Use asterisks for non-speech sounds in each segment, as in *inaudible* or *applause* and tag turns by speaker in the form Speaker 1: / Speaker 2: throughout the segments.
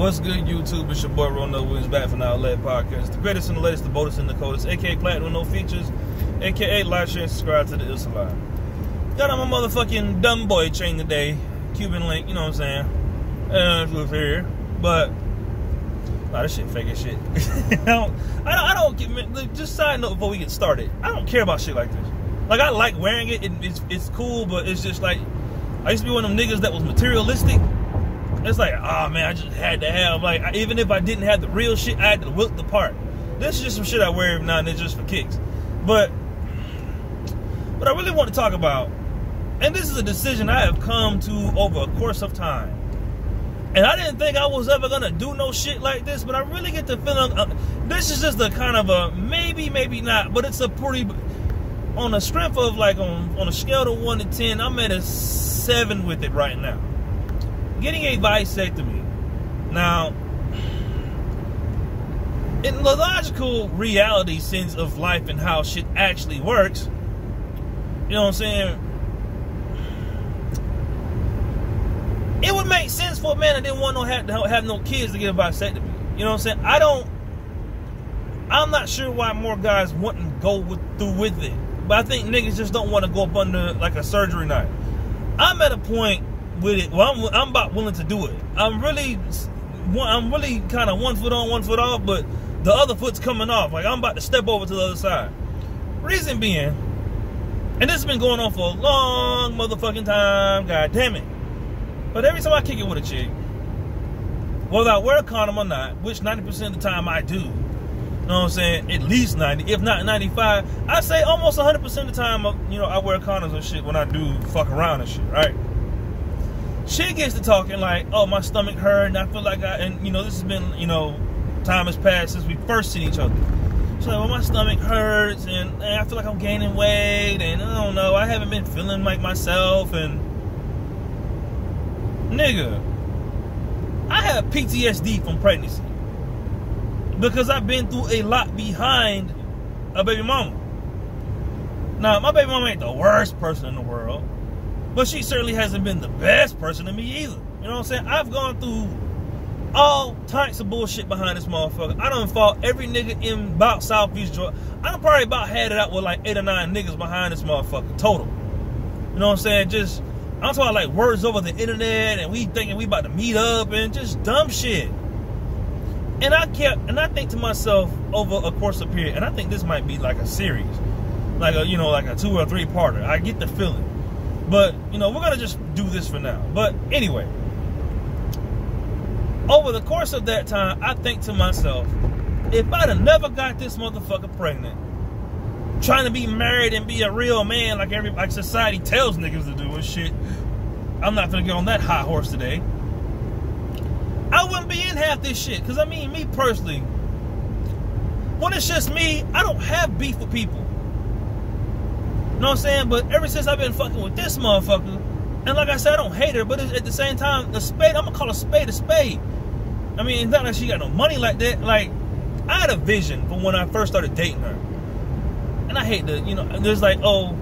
Speaker 1: What's good, YouTube? It's your boy Roeneil Williams back from the Outlet Podcast. The greatest and the latest, the boldest and the coldest, aka Platinum No Features, aka like, share, and subscribe to the Survive. Got on my motherfucking dumb boy chain today. Cuban link, you know what I'm saying? Uh, with here. But, nah, this shit fake as shit. *laughs* I don't, I don't, I just side note before we get started. I don't care about shit like this. Like, I like wearing it, it it's, it's cool, but it's just like, I used to be one of them niggas that was materialistic it's like, oh man, I just had to have like even if I didn't have the real shit, I had to look the part. This is just some shit I wear every now and then just for kicks. But what I really want to talk about, and this is a decision I have come to over a course of time. And I didn't think I was ever gonna do no shit like this, but I really get the feeling uh, this is just a kind of a maybe, maybe not, but it's a pretty on a strength of like on on a scale of one to ten, I'm at a seven with it right now getting a vasectomy. Now, in the logical reality sense of life and how shit actually works, you know what I'm saying? It would make sense for a man that didn't want to have, have no kids to get a vasectomy. You know what I'm saying? I don't. I'm not sure why more guys wouldn't go with, through with it, but I think niggas just don't want to go up under like a surgery knife. I'm at a point with it. Well, I'm, I'm about willing to do it. I'm really, I'm really kind of one foot on, one foot off, but the other foot's coming off. Like I'm about to step over to the other side. Reason being, and this has been going on for a long motherfucking time. God damn it! But every time I kick it with a chick, whether I wear a condom or not, which 90% of the time I do, you know what I'm saying? At least 90, if not 95. I say almost 100% of the time, you know, I wear condoms and shit when I do fuck around and shit, right? She gets to talking like, oh, my stomach hurt, and I feel like I, and you know, this has been, you know, time has passed since we first seen each other. She's oh, like, well, my stomach hurts, and, and I feel like I'm gaining weight, and I don't know, I haven't been feeling like myself, and nigga, I have PTSD from pregnancy because I've been through a lot behind a baby mama. Now, my baby mama ain't the worst person in the world. But she certainly hasn't been the best person to me either. You know what I'm saying? I've gone through all types of bullshit behind this motherfucker. I done fought every nigga in about Southeast Georgia. I done probably about had it out with like eight or nine niggas behind this motherfucker total. You know what I'm saying? Just I'm talking like words over the internet and we thinking we about to meet up and just dumb shit. And I kept and I think to myself over a course of period, and I think this might be like a series. Like a you know, like a two or three parter. I get the feeling. But, you know, we're going to just do this for now. But anyway, over the course of that time, I think to myself, if I'd have never got this motherfucker pregnant, trying to be married and be a real man like every like society tells niggas to do and shit, I'm not gonna get on that high horse today. I wouldn't be in half this shit. Cause I mean, me personally, when it's just me, I don't have beef with people know what I'm saying? But ever since I've been fucking with this motherfucker, and like I said, I don't hate her, but at the same time, the spade, I'm gonna call a spade a spade. I mean, it's not like she got no money like that. Like, I had a vision from when I first started dating her. And I hate to, you know, there's like, oh,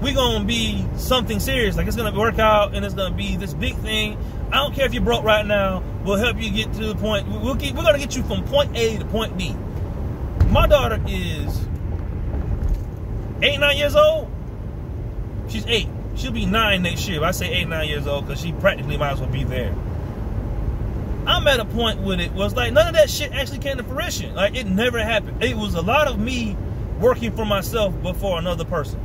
Speaker 1: we gonna be something serious. Like, it's gonna work out and it's gonna be this big thing. I don't care if you're broke right now. We'll help you get to the point. We'll keep, we're gonna get you from point A to point B. My daughter is eight, nine years old. She's eight. She'll be nine next year. I say eight, nine years old, because she practically might as well be there. I'm at a point with it was like none of that shit actually came to fruition. Like it never happened. It was a lot of me working for myself before another person.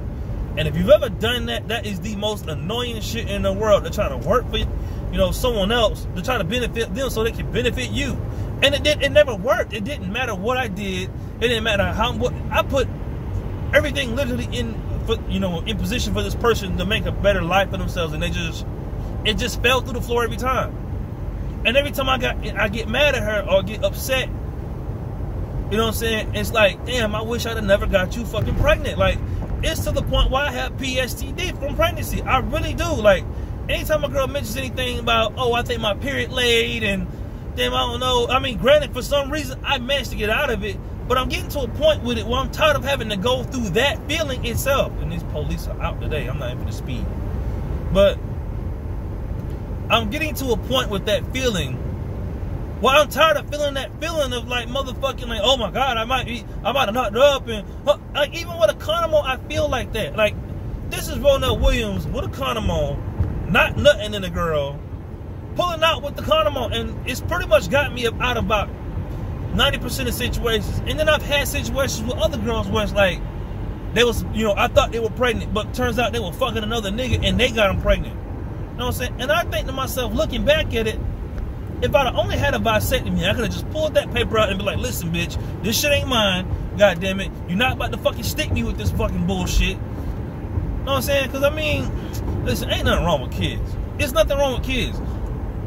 Speaker 1: And if you've ever done that, that is the most annoying shit in the world. to try to work for, you know, someone else to try to benefit them so they can benefit you. And it did. It never worked. It didn't matter what I did. It didn't matter how what I put everything literally in you know in position for this person to make a better life for themselves, and they just it just fell through the floor every time. And every time I got I get mad at her or get upset, you know what I'm saying? It's like, damn, I wish I'd have never got you fucking pregnant. Like, it's to the point where I have PSTD from pregnancy. I really do. Like, anytime a girl mentions anything about, oh, I think my period late and damn, I don't know. I mean, granted, for some reason I managed to get out of it, but I'm getting to a point with it where I'm tired of having to go through that feeling itself. And these police are out today. I'm not even to speed. But I'm getting to a point with that feeling. Well, I'm tired of feeling that feeling of like motherfucking like, oh my god, I might be, I might have knocked her up, and uh, like even with a condom on, I feel like that. Like this is Roeneil Williams with a condom on, not nutting in a girl, pulling out with the condom on, and it's pretty much got me out of about 90% of situations. And then I've had situations with other girls where it's like, they was, you know, I thought they were pregnant, but turns out they were fucking another nigga and they got them pregnant. You know what I'm saying? And I think to myself, looking back at it, if I'd only had a vasectomy, I could have just pulled that paper out and be like, listen, bitch, this shit ain't mine. God damn it. You're not about to fucking stick me with this fucking bullshit. You know what I'm saying? Because, I mean, listen, ain't nothing wrong with kids. It's nothing wrong with kids. You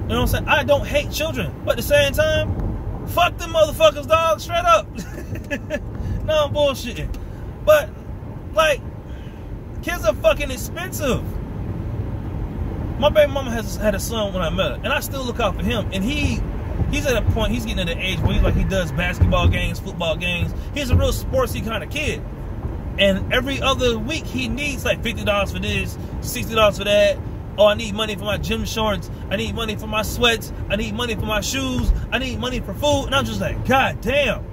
Speaker 1: know what I'm saying? I don't hate children. But at the same time, fuck them motherfuckers, dog. Straight up. *laughs* no, I'm bullshitting. But, like, kids are fucking expensive my baby mama has had a son when I met her, and I still look out for him. And he, he's at a point, he's getting at the age where he's like he does basketball games, football games. He's a real sportsy kind of kid. And every other week he needs like fifty dollars for this, sixty dollars for that. Oh, I need money for my gym shorts. I need money for my sweats. I need money for my shoes. I need money for food. And I'm just like, God damn.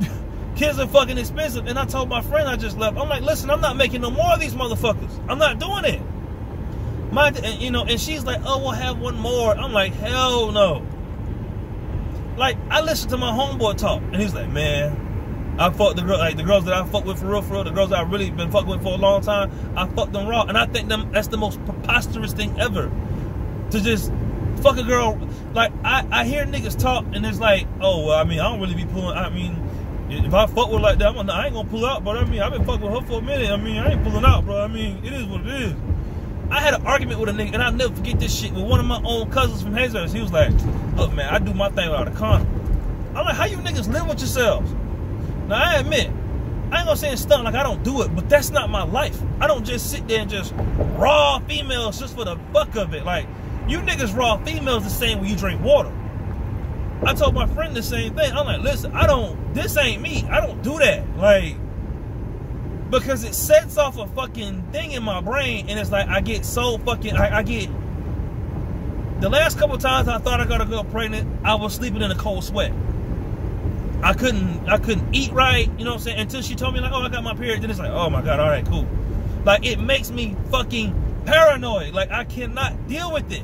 Speaker 1: *laughs* Kids are fucking expensive. And I told my friend I just left, I'm like, listen, I'm not making no more of these motherfuckers. I'm not doing it. My, you know, and she's like, oh, we'll have one more. I'm like, hell no. Like, I listened to my homeboy talk, and he's like, man, I fucked the like the girls that I fucked with for real, for real, the girls that I really been fucking with for a long time, I fucked them raw, and I think them that's the most preposterous thing ever, to just fuck a girl. Like I, I hear niggas talk, and it's like, oh, well, I mean, I don't really be pulling. I mean, if I fuck with like that, gonna, I ain't gonna pull out. But I mean, I've been fucking with her for a minute. I mean, I ain't pulling out, bro. I mean, it is what it is. I had an argument with a nigga, and I'll never forget this shit with one of my own cousins from Hazers. He was like, look, man, I do my thing without a condom. I'm like, how you niggas live with yourselves? Now, I admit, I ain't gonna say it's stunt like I don't do it, but that's not my life. I don't just sit there and just raw females just for the fuck of it. Like, you niggas raw females the same when you drink water. I told my friend the same thing. I'm like, listen, I don't, this ain't me. I don't do that. Like, because it sets off a fucking thing in my brain and it's like I get so fucking I, I get the last couple times I thought I got a girl pregnant, I was sleeping in a cold sweat. I couldn't I couldn't eat right, you know what I'm saying? Until she told me like, oh I got my period, then it's like, oh my god, all right, cool. Like it makes me fucking paranoid. Like I cannot deal with it.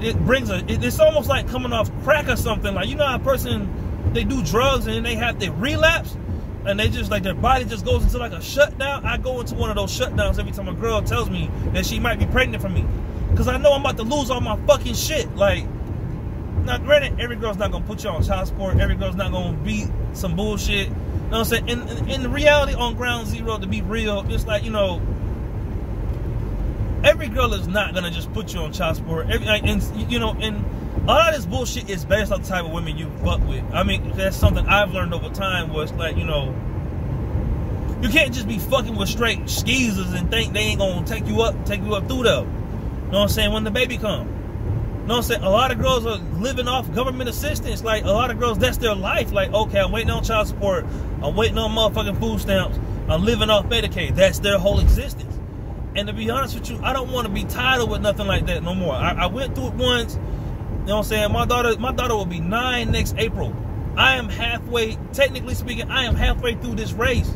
Speaker 1: It brings a it, it's almost like coming off crack or something. Like you know how a person they do drugs and they have they relapse and they just like their body just goes into like a shutdown. I go into one of those shutdowns every time a girl tells me that she might be pregnant for me, because I know I'm about to lose all my fucking shit. Like, now granted, every girl's not gonna put you on child support. Every girl's not gonna beat some bullshit. You know what I'm saying? In, in, in reality, on ground zero, to be real, it's like you know, every girl is not gonna just put you on child support. Every like, and you know, and a lot of this bullshit is based on the type of women you fuck with. I mean, that's something I've learned over time was like, you know, you can't just be fucking with straight skeezers and think they ain't gonna take you up, take you up through though. You know what I'm saying? When the baby come. Know what I'm saying? A lot of girls are living off government assistance. Like a lot of girls, that's their life. Like, okay, I'm waiting on child support. I'm waiting on motherfucking food stamps. I'm living off Medicaid. That's their whole existence. And to be honest with you, I don't want to be titled with nothing like that no more. I, I went through it once you know what I'm saying? My daughter, my daughter will be nine next April. I am halfway, technically speaking, I am halfway through this race.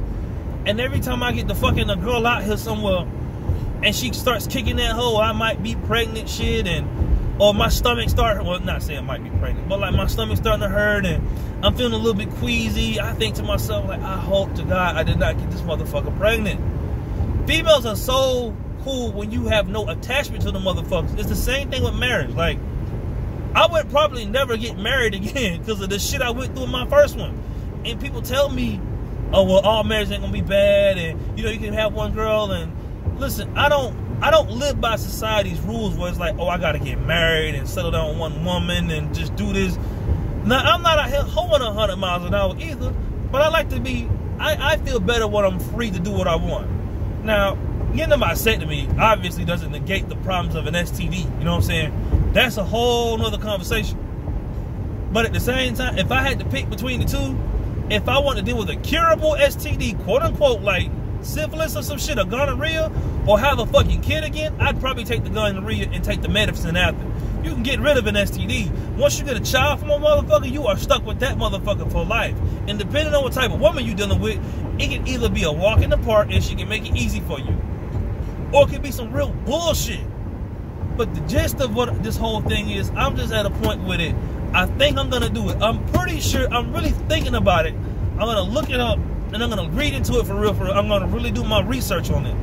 Speaker 1: And every time I get the fucking a girl out here somewhere and she starts kicking that hole, I might be pregnant shit and or my stomach start well not saying I might be pregnant, but like my stomach starting to hurt and I'm feeling a little bit queasy. I think to myself, like, I hope to God I did not get this motherfucker pregnant. Females are so cool when you have no attachment to the motherfuckers. It's the same thing with marriage. Like I would probably never get married again *laughs* because of the shit I went through in my first one. And people tell me, oh well, all marriage ain't gonna be bad, and you know you can have one girl. And listen, I don't, I don't live by society's rules where it's like, oh, I gotta get married and settle down with one woman and just do this. Now I'm not out here hoeing a hundred miles an hour either, but I like to be. I, I feel better when I'm free to do what I want. Now, getting a vasectomy obviously doesn't negate the problems of an STD. You know what I'm saying? That's a whole nother conversation. But at the same time, if I had to pick between the two, if I want to deal with a curable STD, quote unquote, like syphilis or some shit or gonorrhea or have a fucking kid again, I'd probably take the gonorrhea and take the medicine after. You can get rid of an STD. Once you get a child from a motherfucker, you are stuck with that motherfucker for life. And depending on what type of woman you're dealing with, it can either be a walk in the park and she can make it easy for you. Or it can be some real bullshit. But the gist of what this whole thing is, I'm just at a point with it. I think I'm gonna do it. I'm pretty sure, I'm really thinking about it. I'm gonna look it up and I'm gonna read into it for real. For real. I'm gonna really do my research on it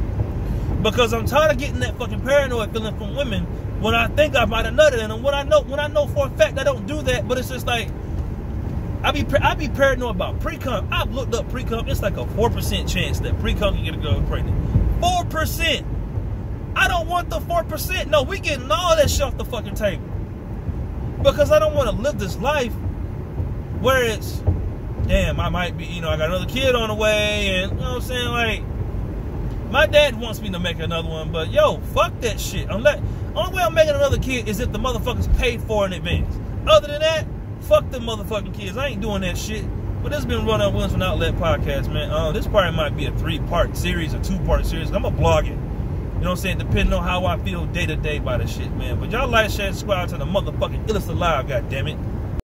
Speaker 1: because I'm tired of getting that fucking paranoid feeling from women when I think I might have nutted in them. When I know, when I know for a fact I don't do that, but it's just like I be I be paranoid about pre cum. I've looked up pre cum. It's like a four percent chance that pre cum can get a girl pregnant. Four percent. I don't want the four percent. No, we getting all that shit off the fucking table because I don't want to live this life where it's damn, I might be, you know, I got another kid on the way, and you know what I'm saying? Like, my dad wants me to make another one, but yo, fuck that shit. Unless, only way I'm making another kid is if the motherfuckers paid for in advance. Other than that, fuck the motherfucking kids. I ain't doing that shit. But this has been Roeneil Williams from Outlet Podcast, man. Uh, this probably might be a three-part series, a two-part series. I'm gonna blog it. You know what I'm saying? Depending on how I feel day to day by this shit, man. But y'all like, share, subscribe to the motherfucking illest alive, goddammit.